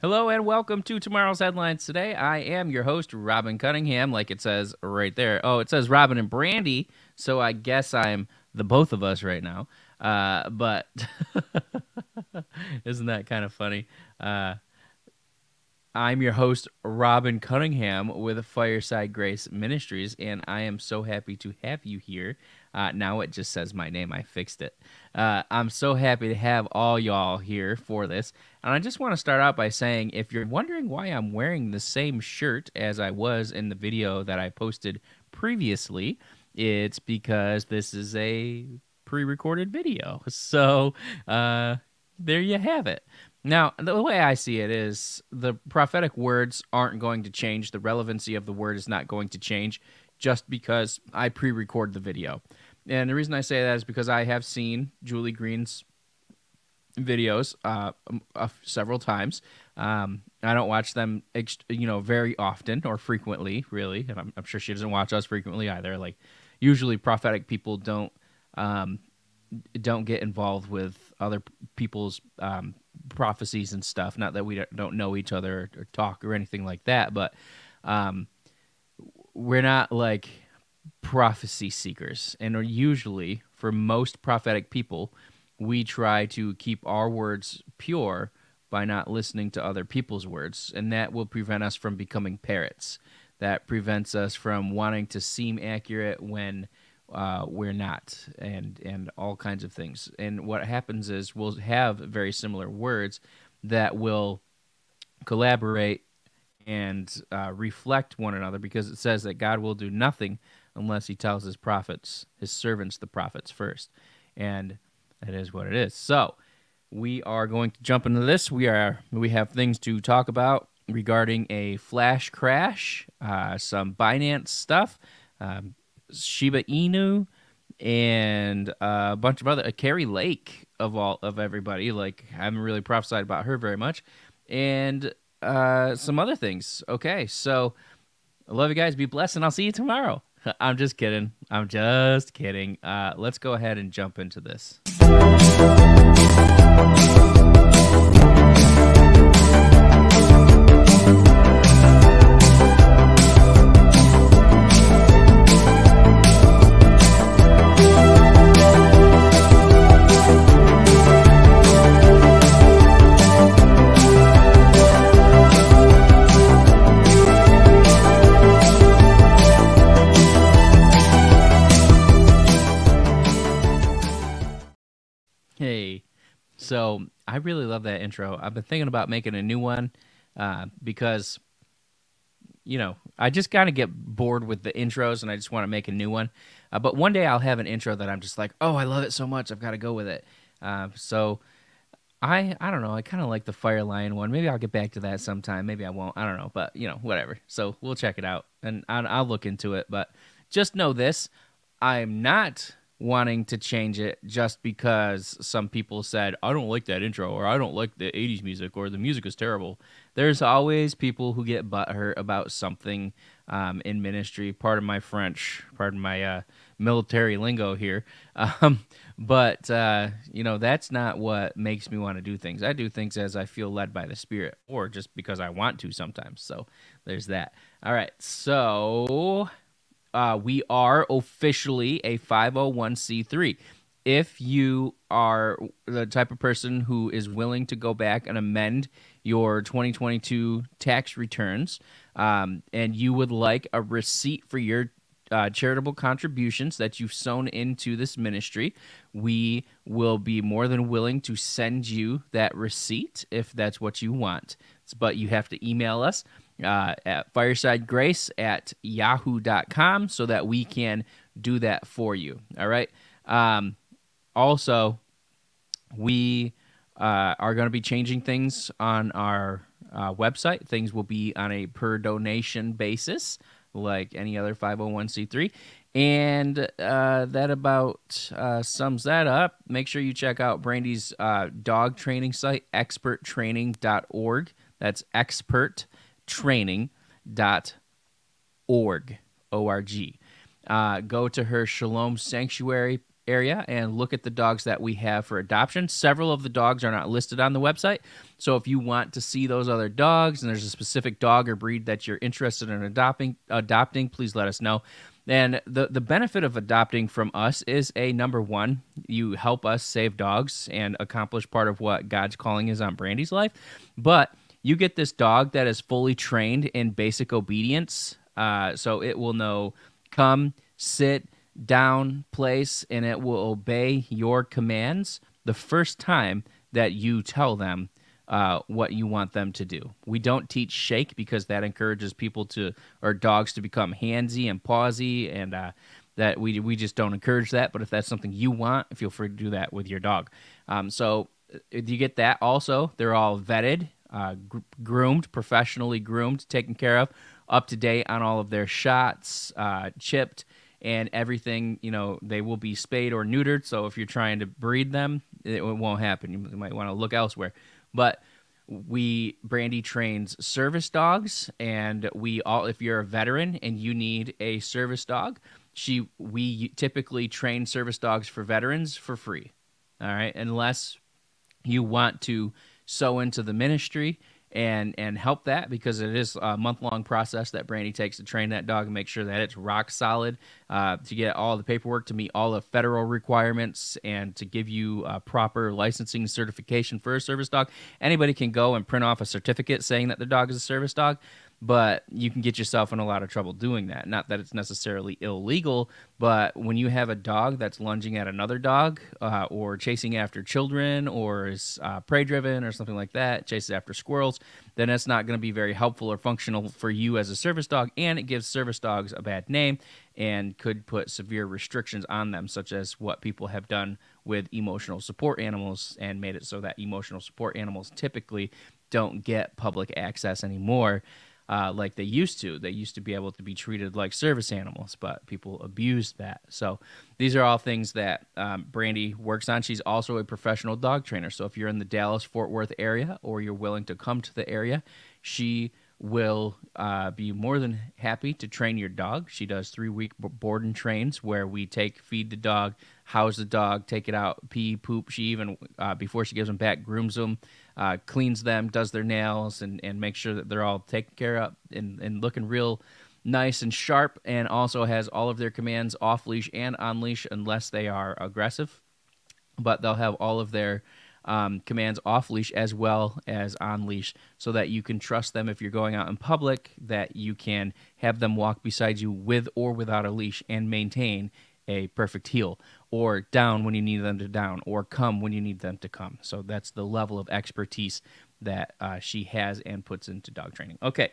Hello and welcome to tomorrow's headlines. Today, I am your host, Robyn Cunningham, like it says right there. Oh, it says Robyn and Brandi, so I guess I'm the both of us right now. Uh, but isn't that kind of funny? Uh, I'm your host, Robyn Cunningham with Fireside Grace Ministries, and I am so happy to have you here. Uh, now it just says my name. I fixed it. Uh, I'm so happy to have all y'all here for this. And I just want to start out by saying if you're wondering why I'm wearing the same shirt as I was in the video that I posted previously, it's because this is a pre recorded video. So uh, there you have it. Now, the way I see it is the prophetic words aren't going to change. The relevancy of the word is not going to change just because I pre record the video. And the reason I say that is because I have seen Julie Green's videos uh, uh, several times. Um, I don't watch them, you know, very often or frequently, really. And I'm, I'm, sure she doesn't watch us frequently either. Like, usually prophetic people don't um, don't get involved with other people's um, prophecies and stuff. Not that we don't know each other or, talk or anything like that, but um, we're not like prophecy seekers. And usually, for most prophetic people, we try to keep our words pure by not listening to other people's words. And that will prevent us from becoming parrots. That prevents us from wanting to seem accurate when uh, we're not, and and all kinds of things. And what happens is we'll have very similar words that will collaborate and uh, reflect one another because it says that God will do nothing unless he tells his prophets, his servants, the prophets first. And that is what it is. So we are going to jump into this. We are we have things to talk about regarding a flash crash, uh, some Binance stuff, um, Shiba Inu, and a bunch of other uh, Kari Lake of all of everybody. Like I haven't really prophesied about her very much, and uh, some other things. Okay, so I love you guys. Be blessed, and I'll see you tomorrow. I'm just kidding. I'm just kidding. Uh, let's go ahead and jump into this. So I really love that intro. I've been thinking about making a new one uh, because, you know, I just kind of get bored with the intros and I just want to make a new one. Uh, but one day I'll have an intro that I'm just like, oh, I love it so much. I've got to go with it. Uh, so I I don't know. I kind of like the Fire Lion one. Maybe I'll get back to that sometime. Maybe I won't. I don't know. But, you know, whatever. So we'll check it out and I'll, I'll look into it. But just know this I'm not wanting to change it just because some people said, I don't like that intro, or I don't like the 80s music, or the music is terrible. There's always people who get butthurt about something um, in ministry. Pardon my French, pardon my uh, military lingo here. Um, but, uh, you know, that's not what makes me want to do things. I do things as I feel led by the Spirit, or just because I want to sometimes. So there's that. All right. So uh, we are officially a 501c3. If you are the type of person who is willing to go back and amend your 2022 tax returns, um, and you would like a receipt for your uh, charitable contributions that you've sown into this ministry, we will be more than willing to send you that receipt if that's what you want. But you have to email us uh, at firesidegrace at yahoo.com so that we can do that for you. All right. Um, also, we uh, are going to be changing things on our uh, website. Things will be on a per donation basis, like any other 501c3. And uh, that about uh, sums that up. Make sure you check out Brandi's uh, dog training site, experttraining.org. That's expert training.org. O-R-G. Uh, go to her Shalom Sanctuary area and look at the dogs that we have for adoption. Several of the dogs are not listed on the website. So if you want to see those other dogs and there's a specific dog or breed that you're interested in adopting, adopting, please let us know. And the the benefit of adopting from us is a number one, you help us save dogs and accomplish part of what God's calling is on Brandi's life. But you get this dog that is fully trained in basic obedience. Uh, so it will know come, sit, down, place, and it will obey your commands the first time that you tell them uh, what you want them to do. We don't teach shake because that encourages people to or dogs to become handsy and pawsy, and uh, that we we just don't encourage that. But if that's something you want, feel free to do that with your dog. Um, so uh, you get that. Also, they're all vetted, uh, gr- groomed, professionally groomed, taken care of, up to date on all of their shots, uh, chipped. And everything, you know, they will be spayed or neutered. So if you're trying to breed them, it won't happen. You might want to look elsewhere. But we Brandi trains service dogs, and we all if you're a veteran and you need a service dog, she we typically train service dogs for veterans for free. All right, unless you want to sow into the ministry and and help that because it is a month long process that Brandi takes to train that dog and make sure that it's rock solid uh, to get all the paperwork to meet all the federal requirements and to give you a proper licensing certification for a service dog. Anybody can go and print off a certificate saying that the dog is a service dog but you can get yourself in a lot of trouble doing that. Not that it's necessarily illegal, but when you have a dog that's lunging at another dog uh, or chasing after children or is uh, prey driven or something like that, chases after squirrels, then it's not going to be very helpful or functional for you as a service dog. And it gives service dogs a bad name and could put severe restrictions on them, such as what people have done with emotional support animals and made it so that emotional support animals typically don't get public access anymore uh, like they used to. They used to be able to be treated like service animals, but people abused that. So these are all things that um, Brandi works on. She's also a professional dog trainer. So if you're in the Dallas Fort Worth area or you're willing to come to the area, she will uh, be more than happy to train your dog. She does three week board and trains where we take, feed the dog, house the dog, take it out, pee, poop. She even, uh, before she gives them back, grooms them, uh, cleans them, does their nails, and, and makes sure that they're all taken care of and, and looking real nice and sharp, and also has all of their commands off leash and on leash unless they are aggressive. But they'll have all of their um, commands off leash as well as on leash so that you can trust them if you're going out in public, that you can have them walk beside you with or without a leash and maintain a perfect heel or down when you need them to down or come when you need them to come. So that's the level of expertise that uh, she has and puts into dog training. Okay.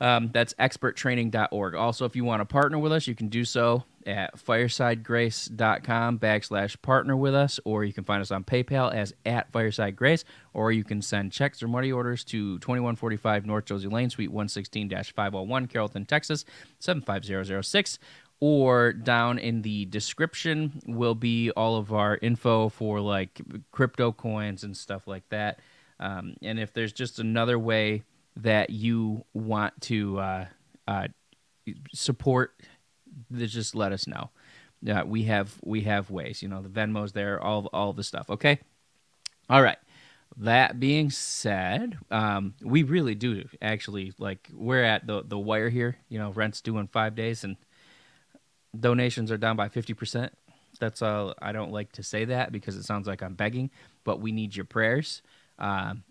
Um, that's experttraining.org. Also, if you want to partner with us, you can do so at firesidegrace.com backslash partner with us, or you can find us on PayPal as at firesidegrace, or you can send checks or money orders to 2145 North Josey Lane, Suite 116 501, Carrollton, Texas 75006 or down in the description will be all of our info for like crypto coins and stuff like that. Um, and if there's just another way that you want to uh, uh, support, just let us know. Uh, we have we have ways. You know, the Venmo's there, all all the stuff. Okay. All right. That being said, um, we really do actually like we're at the the wire here. You know, rent's due in five days, and donations are down by fifty percent. That's all. I don't like to say that because it sounds like I'm begging, but we need your prayers. Um,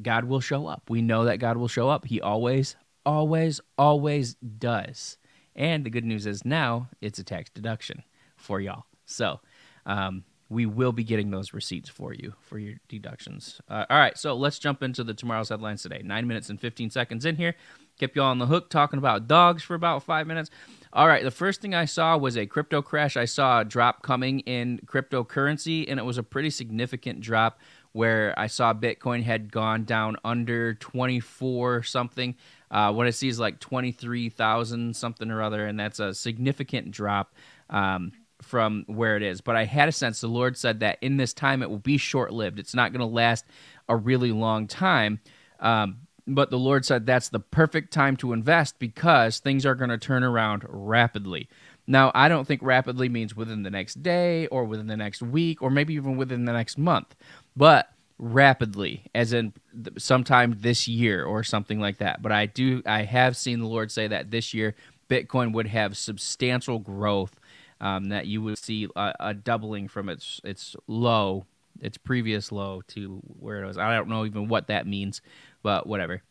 God will show up. We know that God will show up. He always, always, always does. And the good news is now it's a tax deduction for y'all. So um, we will be getting those receipts for you for your deductions. Uh, all right, so let's jump into the tomorrow's headlines today. Nine minutes and 15 seconds in here. Kept y'all on the hook talking about dogs for about five minutes. All right, the first thing I saw was a crypto crash. I saw a drop coming in cryptocurrency, and it was a pretty significant drop where I saw Bitcoin had gone down under 24 something. Uh, what I see is like 23,000 something or other, and that's a significant drop um, from where it is. But I had a sense the Lord said that in this time it will be short lived. It's not going to last a really long time. Um, but the Lord said that's the perfect time to invest because things are going to turn around rapidly. Now, I don't think rapidly means within the next day or within the next week or maybe even within the next month, but rapidly, as in sometime this year or something like that. But I do, I have seen the Lord say that this year Bitcoin would have substantial growth, um, that you would see a, a doubling from its its low, its previous low to where it was. I don't know even what that means, but whatever.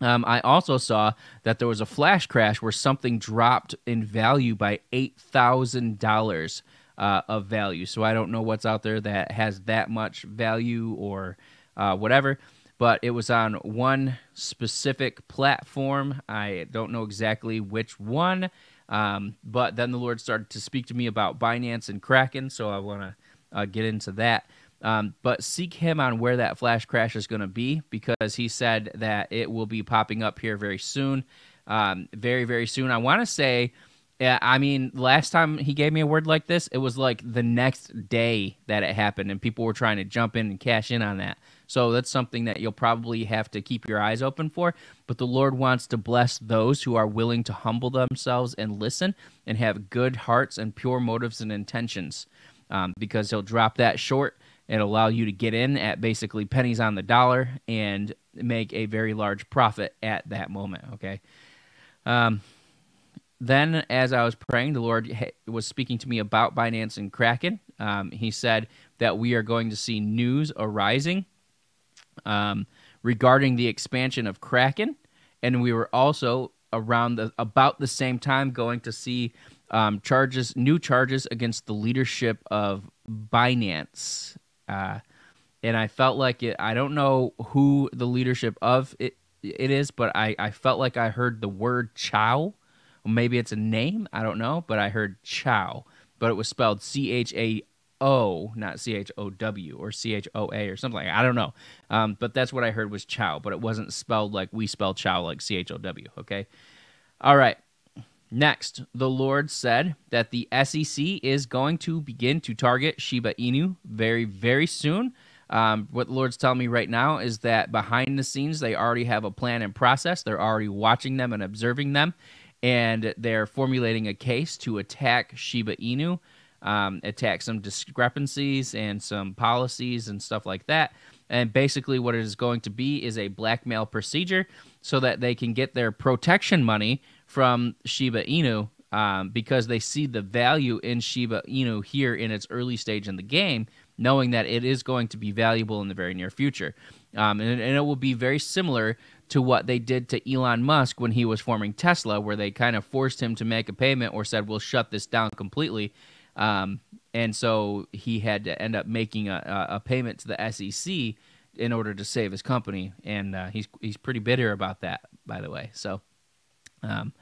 Um, I also saw that there was a flash crash where something dropped in value by eight thousand uh, dollars of value. So I don't know what's out there that has that much value or uh, whatever. But it was on one specific platform. I don't know exactly which one. Um, but then the Lord started to speak to me about Binance and Kraken. So I want to uh, get into that. Um, but seek him on where that flash crash is going to be because he said that it will be popping up here very soon. Um, very, very soon. I want to say, I mean, last time he gave me a word like this, it was like the next day that it happened, and people were trying to jump in and cash in on that. So that's something that you'll probably have to keep your eyes open for. But the Lord wants to bless those who are willing to humble themselves and listen and have good hearts and pure motives and intentions um, because He'll drop that short and allow you to get in at basically pennies on the dollar and make a very large profit at that moment. Okay. Um, then, as I was praying, the Lord was speaking to me about Binance and Kraken. Um, he said that we are going to see news arising um, regarding the expansion of Kraken, and we were also around the about the same time going to see um, charges, new charges against the leadership of Binance uh, and I felt like it. I don't know who the leadership of it it is, but I I felt like I heard the word Chow. maybe it's a name. I don't know, but I heard Chow, but it was spelled C H A O, not C H O W or C H O A or something like. I don't know. Um, but that's what I heard was Chow, but it wasn't spelled like we spell Chow, like C H O W. Okay. All right. Next, the Lord said that the SEC is going to begin to target Shiba Inu very, very soon. Um, what the Lord's telling me right now is that behind the scenes, they already have a plan and process. They're already watching them and observing them, and they're formulating a case to attack Shiba Inu, um, attack some discrepancies and some policies and stuff like that. And basically, what it is going to be is a blackmail procedure so that they can get their protection money from Shiba Inu um, because they see the value in Shiba Inu here in its early stage in the game, knowing that it is going to be valuable in the very near future. Um, and, and, it will be very similar to what they did to Elon Musk when he was forming Tesla, where they kind of forced him to make a payment or said, we'll shut this down completely. Um, and so he had to end up making a, a, payment to the SEC in order to save his company. And uh, he's, he's pretty bitter about that, by the way. So um,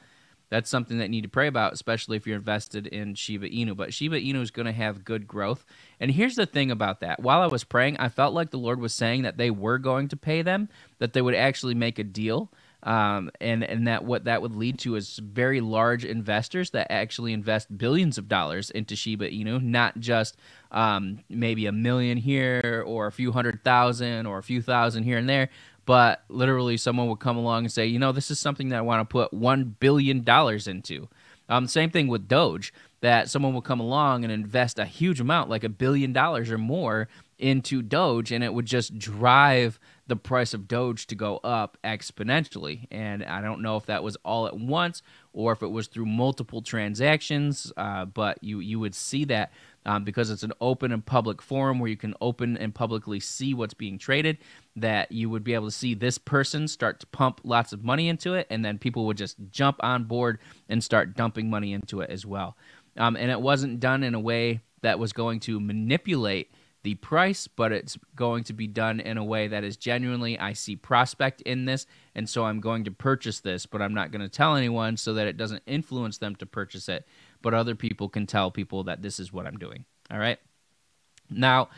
that's something that you need to pray about, especially if you're invested in Shiba Inu. But Shiba Inu is going to have good growth. And here's the thing about that. While I was praying, I felt like the Lord was saying that they were going to pay them, that they would actually make a deal. Um, and and that what that would lead to is very large investors that actually invest billions of dollars into Shiba Inu, not just um, maybe a million here or a few hundred thousand or a few thousand here and there, but literally someone would come along and say, you know, this is something that I want to put $1 billion into. Um, same thing with Doge, that someone will come along and invest a huge amount, like a billion dollars or more, into Doge, and it would just drive the price of Doge to go up exponentially. And I don't know if that was all at once or if it was through multiple transactions, uh, but you you would see that um, because it's an open and public forum where you can open and publicly see what's being traded. That you would be able to see this person start to pump lots of money into it, and then people would just jump on board and start dumping money into it as well. Um, and it wasn't done in a way that was going to manipulate the price, but it's going to be done in a way that is genuinely I see prospect in this, and so I'm going to purchase this, but I'm not going to tell anyone so that it doesn't influence them to purchase it but other people can tell people that this is what I'm doing. All right. Now,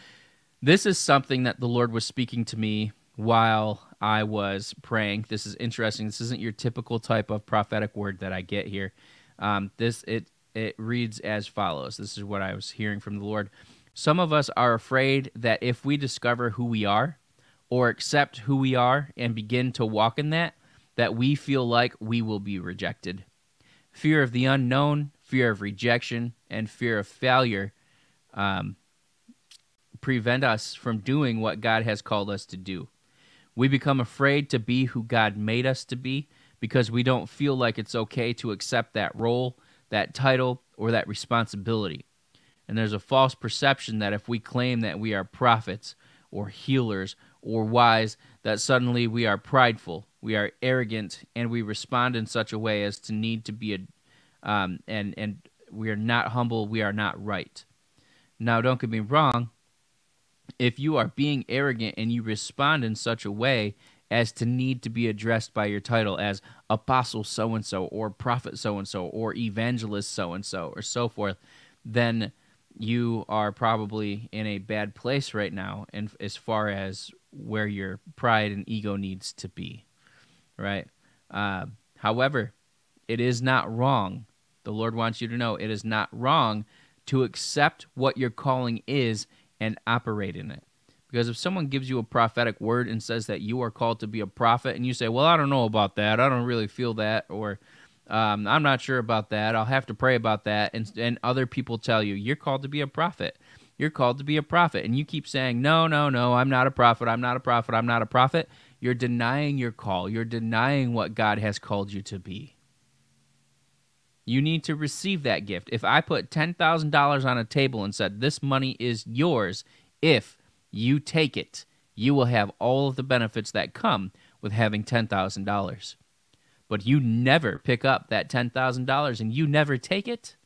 this is something that the Lord was speaking to me while I was praying. This is interesting. This isn't your typical type of prophetic word that I get here. Um, this it it reads as follows. This is what I was hearing from the Lord. Some of us are afraid that if we discover who we are or accept who we are and begin to walk in that, that we feel like we will be rejected. Fear of the unknown, fear of rejection, and fear of failure um, prevent us from doing what God has called us to do. We become afraid to be who God made us to be because we don't feel like it's okay to accept that role, that title, or that responsibility. And there's a false perception that if we claim that we are prophets or healers or wise, that suddenly we are prideful, we are arrogant, and we respond in such a way as to need to be a, um, and and we are not humble, we are not right. Now, don't get me wrong. If you are being arrogant and you respond in such a way as to need to be addressed by your title as apostle so and so, or prophet so and so, or evangelist so and so, or so forth, then you are probably in a bad place right now and as far as where your pride and ego needs to be right? Uh, however it is not wrong. The lord wants you to know it is not wrong to accept what your calling is and operate in it. Because if someone gives you a prophetic word and says that you are called to be a prophet and you say well i don't know about that. I don't really feel that or um, I'm not sure about that. I'll have to pray about that. And, and other people tell you, you're called to be a prophet. You're called to be a prophet. And you keep saying, no, no, no, I'm not a prophet. I'm not a prophet. I'm not a prophet. You're denying your call. You're denying what God has called you to be. You need to receive that gift. If I put $10,000 on a table and said, this money is yours, if you take it, you will have all of the benefits that come with having $10,000 but you never pick up that $10,000 and you never take it,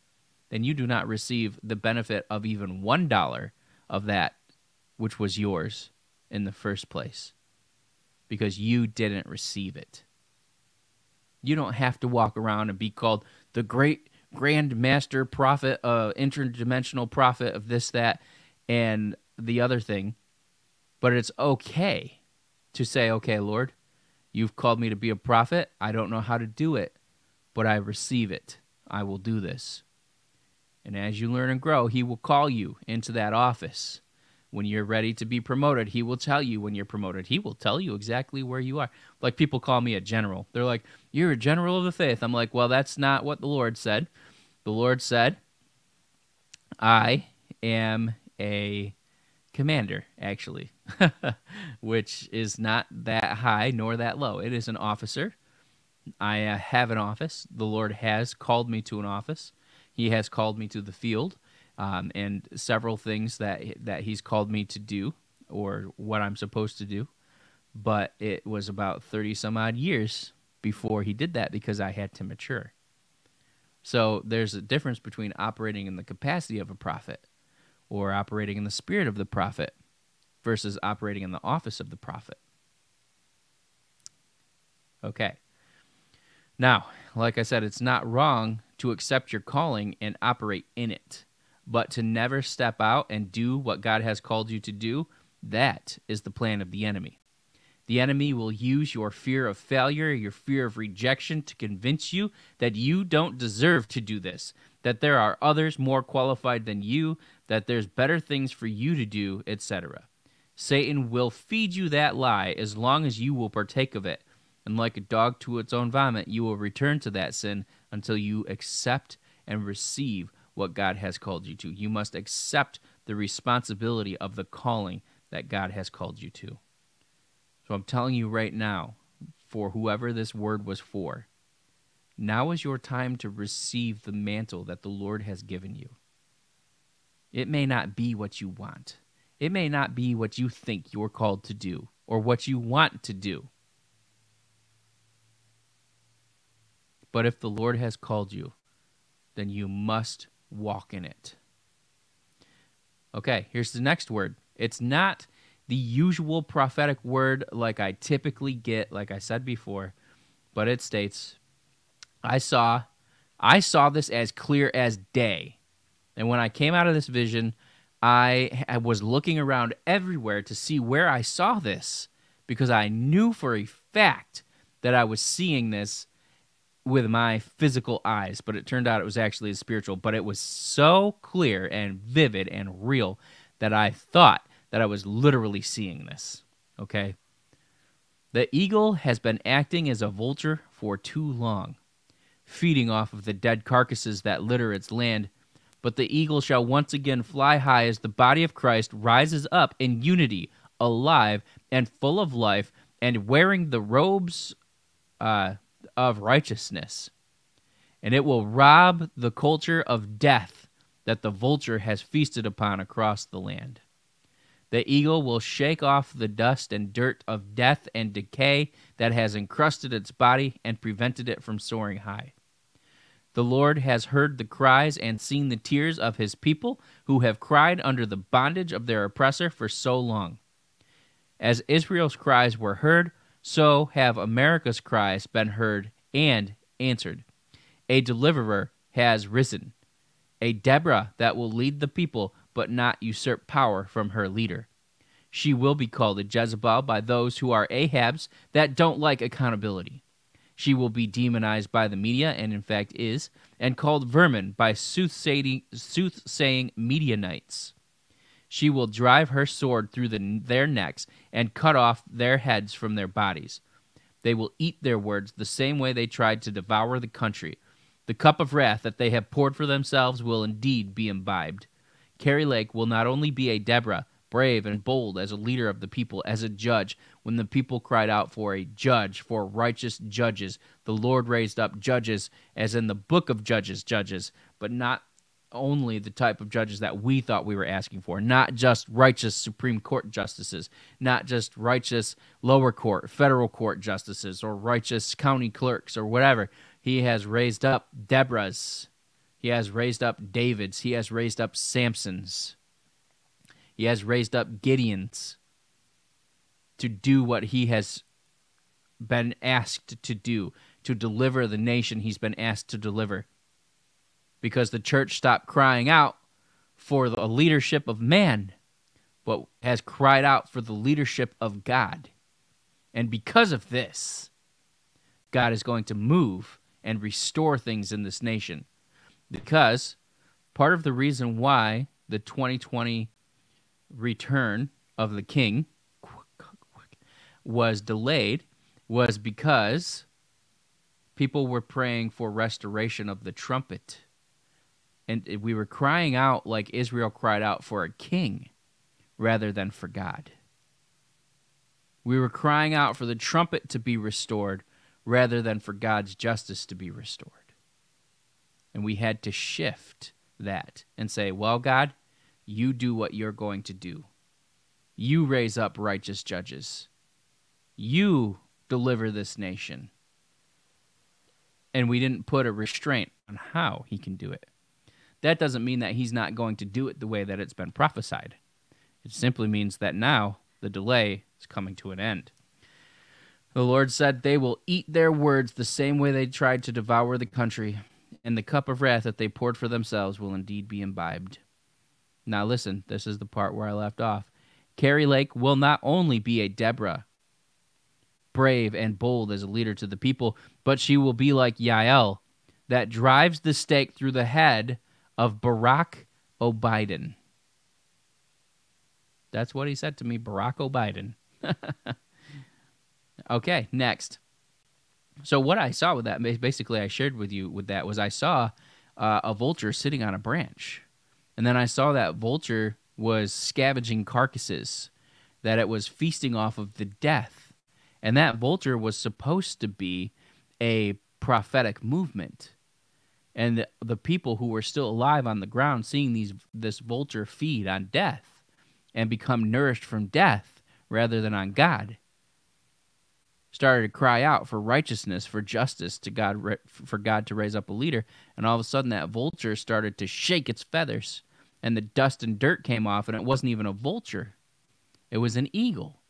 then you do not receive the benefit of even $1 of that which was yours in the first place because you didn't receive it. You don't have to walk around and be called the great grand master prophet, uh, interdimensional prophet of this, that, and the other thing. But it's okay to say, okay, Lord, You've called me to be a prophet. I don't know how to do it, but I receive it. I will do this. And as you learn and grow, He will call you into that office. When you're ready to be promoted, He will tell you when you're promoted. He will tell you exactly where you are. Like people call me a general. They're like, You're a general of the faith. I'm like, Well, that's not what the Lord said. The Lord said, I am a commander, actually, which is not that high nor that low. It is an officer. I uh, have an office. The Lord has called me to an office. He has called me to the field, um, and several things that that He's called me to do, or what I'm supposed to do. But it was about thirty some odd years before He did that because I had to mature. So there's a difference between operating in the capacity of a prophet or operating in the spirit of the prophet versus operating in the office of the prophet. Okay. Now, like I said, it's not wrong to accept your calling and operate in it, but to never step out and do what God has called you to do, that is the plan of the enemy. The enemy will use your fear of failure, your fear of rejection to convince you that you don't deserve to do this, that there are others more qualified than you, that there's better things for you to do, etc. Satan will feed you that lie as long as you will partake of it. And like a dog to its own vomit, you will return to that sin until you accept and receive what God has called you to. You must accept the responsibility of the calling that God has called you to. So I'm telling you right now, for whoever this word was for, now is your time to receive the mantle that the Lord has given you. It may not be what you want. It may not be what you think you're called to do or what you want to do. But if the Lord has called you, then you must walk in it. Okay, here's the next word. It's not the usual prophetic word like I typically get, like I said before, but it states, I saw I saw this as clear as day. And when I came out of this vision, I, was looking around everywhere to see where I saw this because I knew for a fact that I was seeing this with my physical eyes, but it turned out it was actually spiritual. But it was so clear and vivid and real that I thought that I was literally seeing this. Okay? The eagle has been acting as a vulture for too long. feeding off of the dead carcasses that litter its land. But the eagle shall once again fly high as the body of Christ rises up in unity, alive and full of life, and wearing the robes uh, of righteousness. And it will rob the culture of death that the vulture has feasted upon across the land. The eagle will shake off the dust and dirt of death and decay that has encrusted its body and prevented it from soaring high. The Lord has heard the cries and seen the tears of his people who have cried under the bondage of their oppressor for so long. As Israel's cries were heard, so have America's cries been heard and answered. A deliverer has risen, a Deborah that will lead the people but not usurp power from her leader. She will be called a Jezebel by those who are Ahabs that don't like accountability. She will be demonized by the media, and in fact is, and called vermin by soothsaying, soothsaying. She will drive her sword through the, their necks and cut off their heads from their bodies. They will eat their words the same way they tried to devour the country. The cup of wrath that they have poured for themselves will indeed be imbibed. Kari Lake will not only be a Deborah, brave and bold as a leader of the people, as a judge. When the people cried out for a judge, for righteous judges, the Lord raised up judges, as in the book of Judges, judges, but not only the type of judges that we thought we were asking for, not just righteous Supreme Court justices, not just righteous lower court, federal court justices, or righteous county clerks, or whatever. He has raised up Deborahs. He has raised up Davids. He has raised up Samsons. He has raised up Gideons to do what he has been asked to do, to deliver the nation he's been asked to deliver. Because the church stopped crying out for the leadership of man, but has cried out for the leadership of God. And because of this, God is going to move and restore things in this nation. Because part of the reason why the 2020 return of the king was delayed was because people were praying for restoration of the trumpet. And we were crying out like Israel cried out for a king rather than for God. We were crying out for the trumpet to be restored rather than for God's justice to be restored. And we had to shift that and say, well, God, you do what you're going to do. You raise up righteous judges. You deliver this nation. And we didn't put a restraint on how he can do it. That doesn't mean that he's not going to do it the way that it's been prophesied. It simply means that now the delay is coming to an end. The Lord said, They will eat their words the same way they tried to devour the country, and the cup of wrath that they poured for themselves will indeed be imbibed. Now, listen, this is the part where I left off. Kari Lake will not only be a Deborah, brave and bold as a leader to the people, but she will be like Yael, that drives the stake through the head of Barack O'Biden. That's what he said to me, Barack O'Biden. okay, next. So what I saw with that, basically, I shared with you with that was I saw uh, a vulture sitting on a branch. And then I saw that vulture was scavenging carcasses, that it was feasting off of the death. And that vulture was supposed to be a prophetic movement. And the, the people who were still alive on the ground seeing these this vulture feed on death and become nourished from death rather than on God started to cry out for righteousness, for justice to God, for God to raise up a leader. And all of a sudden, that vulture started to shake its feathers, and the dust and dirt came off, and it wasn't even a vulture; it was an eagle.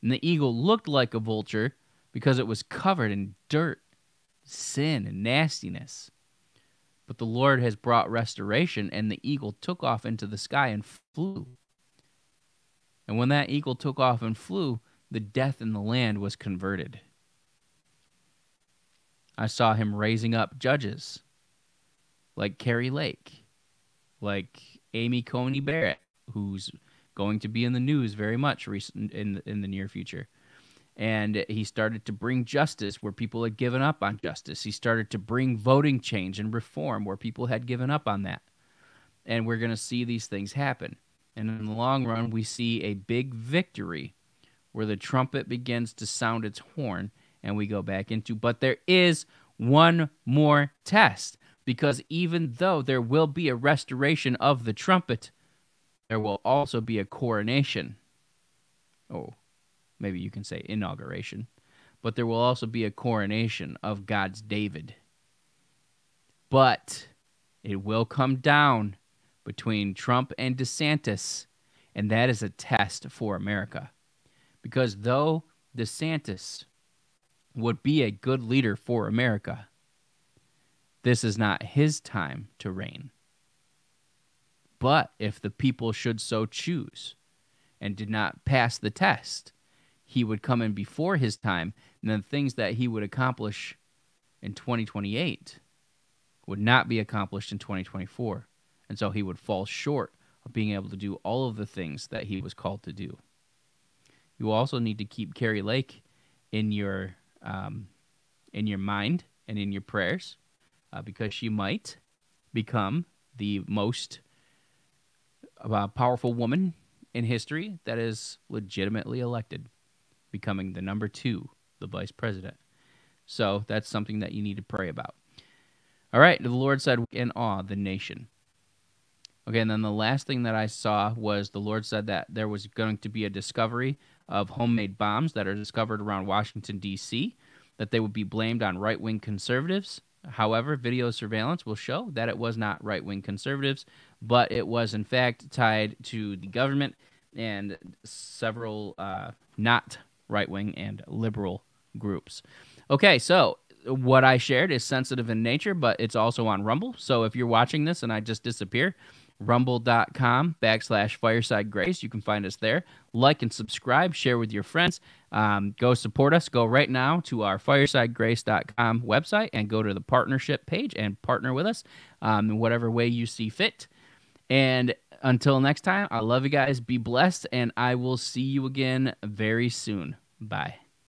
And the eagle looked like a vulture because it was covered in dirt, sin, and nastiness. But the Lord has brought restoration, and the eagle took off into the sky and flew. And when that eagle took off and flew, the death in the land was converted. I saw him raising up judges like Kari Lake, like Amy Coney Barrett, who's going to be in the news very much recent in in the near future. and he started to bring justice where people had given up on justice. He started to bring voting change and reform where people had given up on that. And we're going to see these things happen. And in the long run, we see a big victory where the trumpet begins to sound its horn and we go back into. But there is one more test because even though there will be a restoration of the trumpet, there will also be a coronation. Oh, maybe you can say inauguration. But there will also be a coronation of God's David. But it will come down between Trump and DeSantis, and that is a test for America. Because though DeSantis would be a good leader for America, this is not his time to reign. But if the people should so choose and did not pass the test, he would come in before his time, and the things that he would accomplish in 2028 would not be accomplished in 2024. And so he would fall short of being able to do all of the things that he was called to do. You also need to keep Kari Lake in your um, in your mind and in your prayers, uh, because she might become the most uh, powerful woman in history that is legitimately elected, becoming the number two, the vice president. So that's something that you need to pray about. All right, the Lord said, in awe the nation. Okay, and then the last thing that I saw was the Lord said that there was going to be a discovery of homemade bombs that are discovered around Washington, D.C., that they would be blamed on right wing conservatives. However, video surveillance will show that it was not right wing conservatives, but it was in fact tied to the government and several uh, not right wing and liberal groups. Okay, so what I shared is sensitive in nature, but it's also on Rumble. So if you're watching this and I just disappear, rumble.com backslash fireside grace. You can find us there. Like and subscribe, share with your friends. Um, go support us. Go right now to our firesidegrace.com website and go to the partnership page and partner with us um, in whatever way you see fit. And until next time, I love you guys. Be blessed, and I will see you again very soon. Bye.